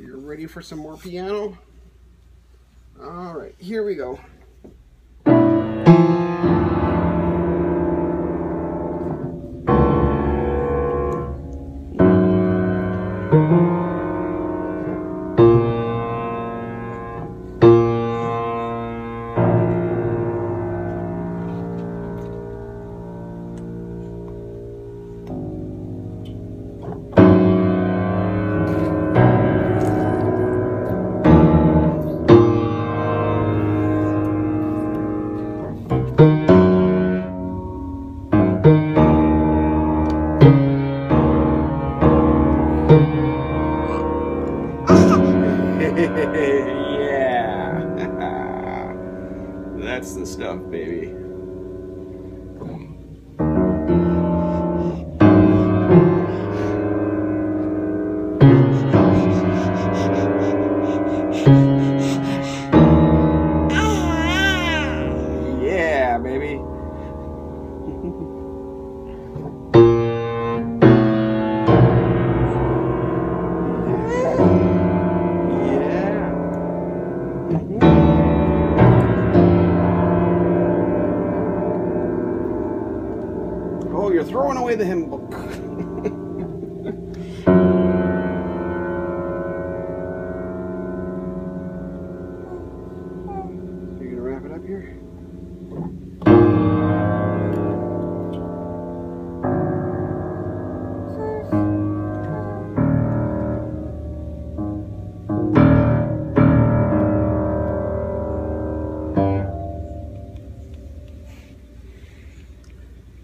you ready for some more piano? All right, here we go. yeah. That's the stuff, baby. Oh, you're throwing away the hymn book. you gonna wrap it up here?